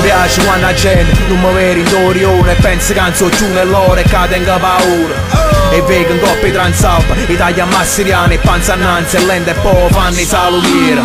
piace quando la gente non mi vede in dorione Pensa che non so giù nell'ora e cade in paura e vegan coppe transalpa Italia massiriana e panza annanzi e lente e poi fanno i salumiera.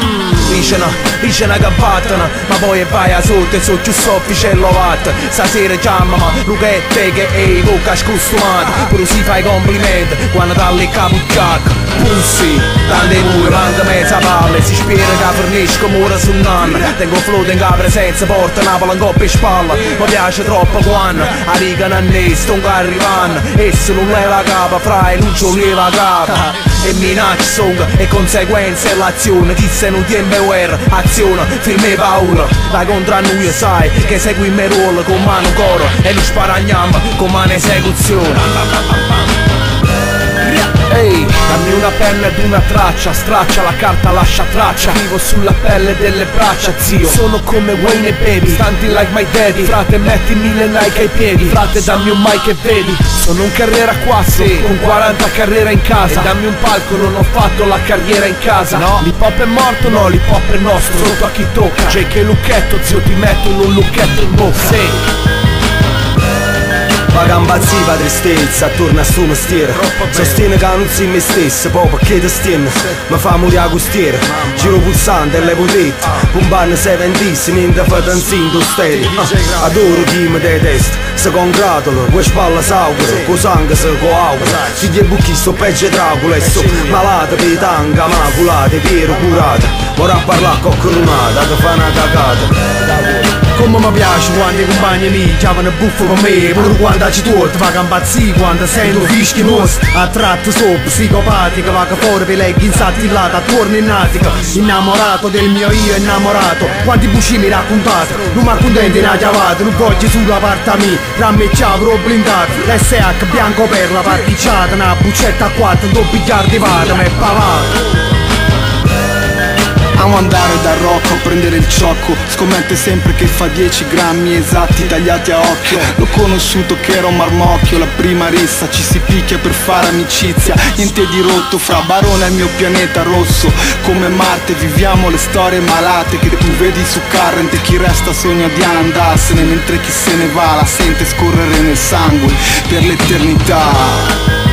Dicono, dicono che battono Ma poi vai a sotto e so giù sofficello vatt. Stasera chiamano Luchette che è i bocca scostumato Pure si fa i complimenti quando dalle capucciacca Pussi, tante due, manca mezza palle Si spera che fornisce come su un anno Tengo flotte in presenza, porta Napoli in coppa e spalla. Mi piace troppo quando a riga ne sto arrivando Esso non leva capa, fra e ci leva capa. E minacce song e conseguenze l'azione Chi se non tiene guerra, azione, firme paura. Vai contro a noi sai che segui me ruolo con mano coro E non sparagniamo con mano esecuzione Ehi, dammi una penna ed una traccia Straccia la carta, lascia traccia. Vivo sulla pelle delle braccia, zio. Sono come Wayne e Baby Standing like my daddy. Frate, metti mille Nike ai piedi. Frate, dammi un mic e vedi. Sono un carriera 4 sì. Con 40 carriere in casa. E dammi un palco, non ho fatto la carriera in casa. No, l'hip hop è morto, no, l'hip hop è nostro. Sotto a chi tocca? J.K. Lucchetto, zio, ti metto un lucchetto in bocca. Sì Ma gambazziva tristezza attorno a sto mestiere. Sostiene che non sei me stesso Poi perché ti stiene Mi fa morire a costiera Giro pulsante e levo tetto Pumbane seventissimi Mentre fa tanzino stelle ah, Adoro chi mi detesta Se congratulo Poi spalla s'auguro Con sangue se coagula Figli e bucchi sto peggio Dracula so malata per tanga Maculate, piero, curate Ora a parlare con cronata Che fa una cagata come mi piace quando i compagni miei chiamano buffo con me. Pure quando ci torto va campazzi quando sento fischi mos. A tratto sopra psicopatica va fuori per leggi insattillata attorno in natica Innamorato del mio io innamorato. Quanti buci mi raccontate Non mi accontenti una chiavata Non voglio sulla parte mia. Tra me ciavro blindato L'SH bianco per la particciata Una buccetta a quattro Due bigliardi di vada Ma è pavato Andare da Rocco a prendere il ciocco. Scommette sempre che fa 10 grammi esatti tagliati a occhio. L'ho conosciuto che era un marmocchio La prima rissa. Ci si picchia per fare amicizia. Niente di rotto fra Barone e il mio pianeta rosso. Come Marte viviamo le storie malate Che tu vedi su Current chi resta sogna di andarsene Mentre chi se ne va la sente scorrere nel sangue per l'eternità